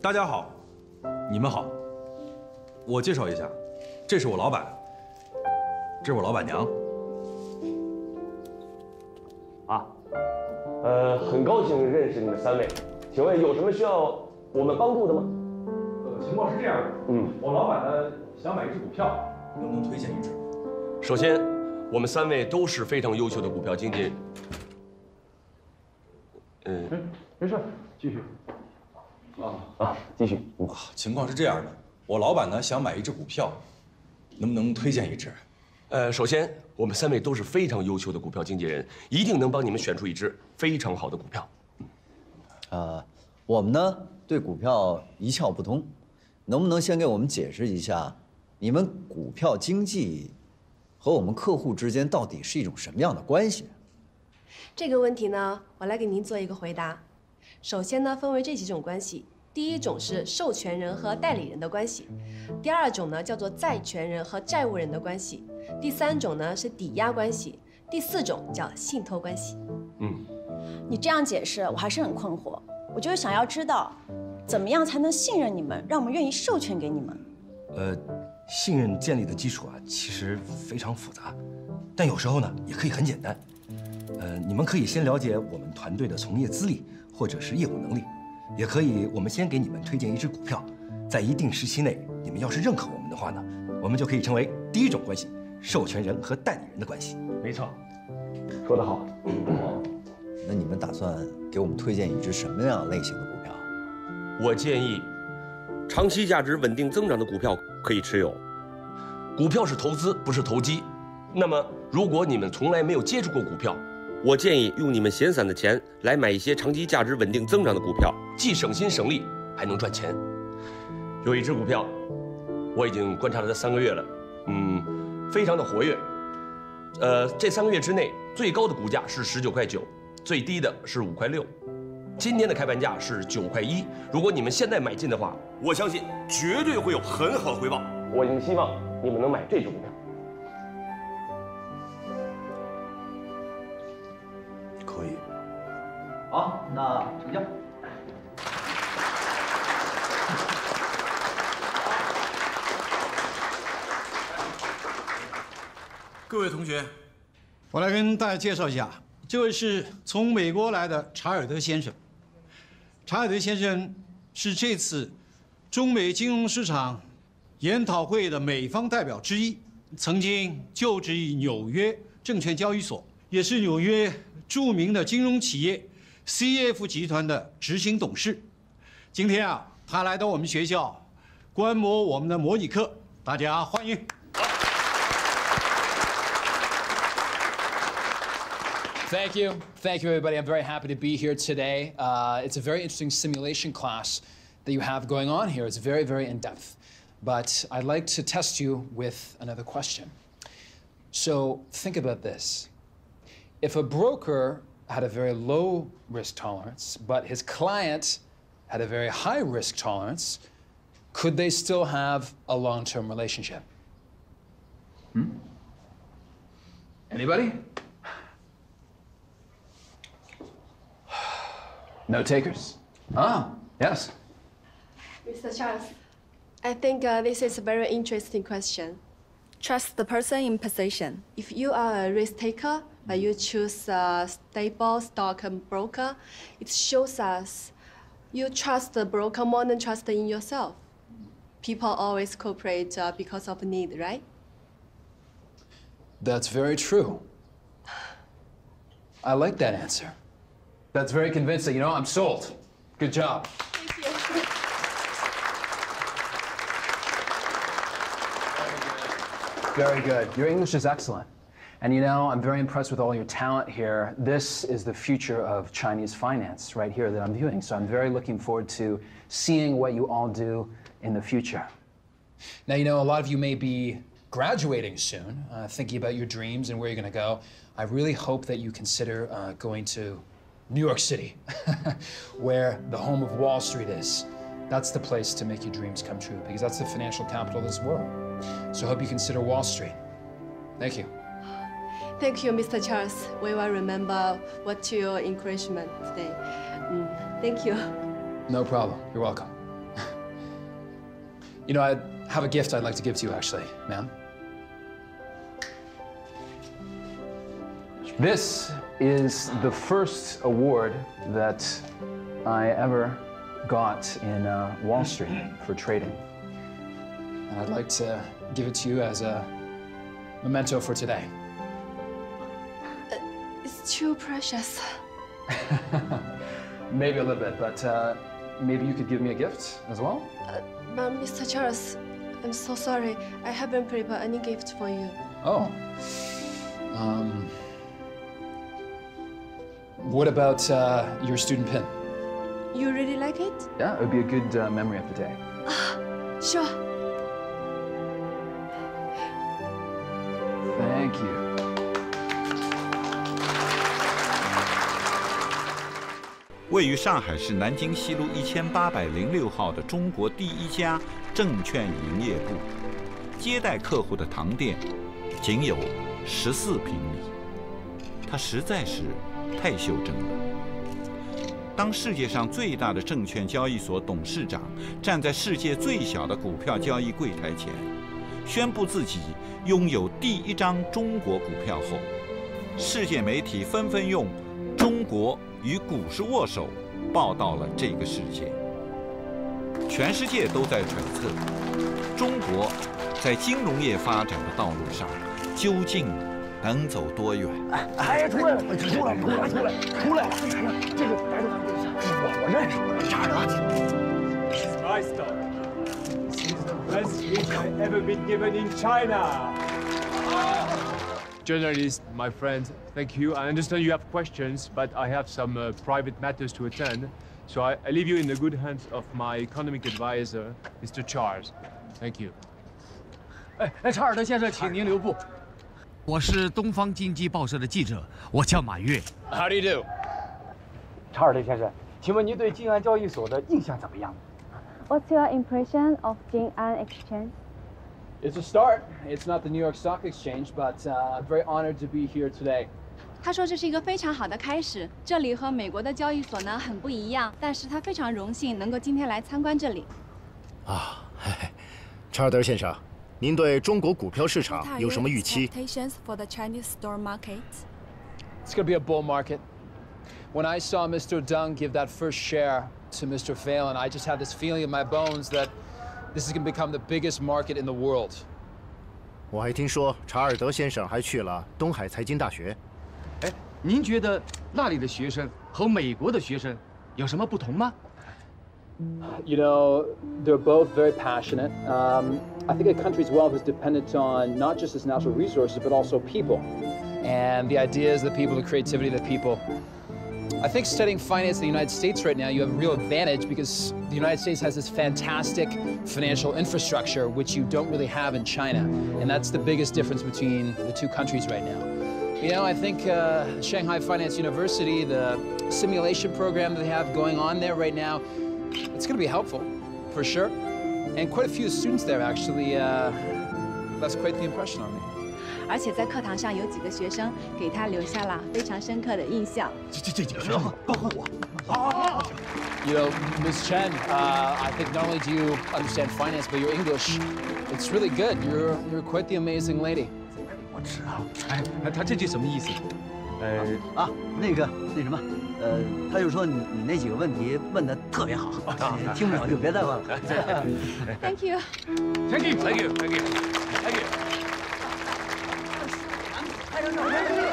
大家好，你们好，我介绍一下，这是我老板，这是我老板娘。啊，呃，很高兴认识你们三位，请问有什么需要我们帮助的吗？呃，情况是这样的，嗯，我老板呢想买一只股票，能不能推荐一只？首先，我们三位都是非常优秀的股票经纪人。嗯，没事，继续。啊啊，继续。哇，情况是这样的，我老板呢想买一只股票，能不能推荐一只？呃，首先，我们三位都是非常优秀的股票经纪人，一定能帮你们选出一只非常好的股票。呃，我们呢对股票一窍不通，能不能先给我们解释一下，你们股票经纪和我们客户之间到底是一种什么样的关系？这个问题呢，我来给您做一个回答。首先呢，分为这几种关系。第一种是授权人和代理人的关系，第二种呢叫做债权人和债务人的关系，第三种呢是抵押关系，第四种叫信托关系。嗯，你这样解释我还是很困惑。我就是想要知道，怎么样才能信任你们，让我们愿意授权给你们？呃，信任建立的基础啊，其实非常复杂，但有时候呢也可以很简单。呃，你们可以先了解我们团队的从业资历。或者是业务能力，也可以。我们先给你们推荐一只股票，在一定时期内，你们要是认可我们的话呢，我们就可以成为第一种关系——授权人和代理人的关系。没错，说得好。那你们打算给我们推荐一只什么样类型的股票？我建议，长期价值稳定增长的股票可以持有。股票是投资，不是投机。那么，如果你们从来没有接触过股票，我建议用你们闲散的钱来买一些长期价值稳定增长的股票，既省心省力，还能赚钱。有一只股票，我已经观察了它三个月了，嗯，非常的活跃。呃，这三个月之内，最高的股价是十九块九，最低的是五块六。今天的开盘价是九块一。如果你们现在买进的话，我相信绝对会有很好的回报。我已经希望你们能买这只股票。好，那成交。各位同学，我来跟大家介绍一下，这位是从美国来的查尔德先生。查尔德先生是这次中美金融市场研讨会的美方代表之一，曾经就职于纽约证券交易所，也是纽约着名的金融企业。CF 集团的执行董事，今天啊，他来到我们学校观摩我们的模拟课，大家欢迎。Thank you. Thank you, everybody. I'm very happy to be here today. Uh, it's a very interesting simulation class that you have going on here. It's very, very in depth. But I'd like to test you with another question. So think about this. if a broker had a very low risk tolerance, but his client had a very high risk tolerance, could they still have a long term relationship? Hmm? Anybody? No takers? Ah, yes. Mr. Charles, I think uh, this is a very interesting question. Trust the person in position. If you are a risk taker, but you choose a stable stock and broker, it shows us you trust the broker more than trust in yourself. People always cooperate uh, because of need, right? That's very true. I like that answer. That's very convincing. You know, I'm sold. Good job. Thank you. Very good. Your English is excellent. And you know, I'm very impressed with all your talent here. This is the future of Chinese finance right here that I'm viewing. So I'm very looking forward to seeing what you all do in the future. Now, you know, a lot of you may be graduating soon, uh, thinking about your dreams and where you're going to go. I really hope that you consider uh, going to New York City, where the home of Wall Street is. That's the place to make your dreams come true because that's the financial capital of this world. So I hope you consider Wall Street. Thank you. Thank you, Mr. Charles. We will remember what your encouragement today. Mm, thank you. No problem. You're welcome. You know, I have a gift I'd like to give to you, actually, ma'am. This is the first award that I ever got in uh, Wall Street for trading. And I'd like to give it to you as a memento for today. Too precious. maybe a little bit, but uh, maybe you could give me a gift as well? But Mr. Charles, I'm so sorry. I haven't prepared any gift for you. Oh. Um, what about uh, your student pin? You really like it? Yeah, it would be a good uh, memory of the day. Sure. Thank you. 位于上海市南京西路一千八百零六号的中国第一家证券营业部，接待客户的堂店仅有十四平米，它实在是太袖珍了。当世界上最大的证券交易所董事长站在世界最小的股票交易柜台前，宣布自己拥有第一张中国股票后，世界媒体纷纷用“中国”。与股市握手，报道了这个世界。全世界都在揣测，中国在金融业发展的道路上究竟能走多远？哎，出来了，出来，出来，出来，出来！这个白头发，我我认识，查尔德。Nice dog. This is the best speech I've ever been given in China. Journalist, my friend, thank you. I understand you have questions, but I have some uh, private matters to attend. So I, I leave you in the good hands of my economic advisor, Mr. Charles. Thank you. 哎哎，查尔德先生，请您留步。我是东方经济报社的记者，我叫马跃。How do you do？查尔德先生，请问您对静安交易所的印象怎么样？What's your impression of Jing'an Exchange? It's a start. It's not the New York Stock Exchange, but uh, I'm very honored to be here today. 他说这是一个非常好的开始。这里和美国的交易所呢很不一样，但是他非常荣幸能够今天来参观这里。啊，查尔德先生，您对中国股票市场有什么预期？Expectations for the Chinese store market. It's going to be a bull market. When I saw Mr. Deng give that first share to Mr. Phelan, I just had this feeling in my bones that this is going to become the biggest market in the world. 我还听说查尔德先生还去了东海财经大学。哎，您觉得那里的学生和美国的学生有什么不同吗？You know, they're both very passionate. Um, I think a country's wealth is dependent on not just its natural resources, but also people. And the ideas, the people, the creativity of the people. I think studying finance in the United States right now, you have a real advantage because the United States has this fantastic financial infrastructure, which you don't really have in China. And that's the biggest difference between the two countries right now. You know, I think uh, Shanghai Finance University, the simulation program that they have going on there right now, it's going to be helpful, for sure. And quite a few students there actually uh, left quite the impression on me. 而且在课堂上有几个学生给他留下了非常深刻的印象。这这这几个学生包括我。You know, Ms. Chen, uh, I think not only do you understand finance, but your English, it's really good. You're you're quite the amazing lady. 我知道。哎，他这句什么意思？呃啊，那个那什么，呃，他就说你你那几个问题问的特别好，听不了就别再问了。Thank you. Thank you. Thank you. Thank you. Thank you. 来。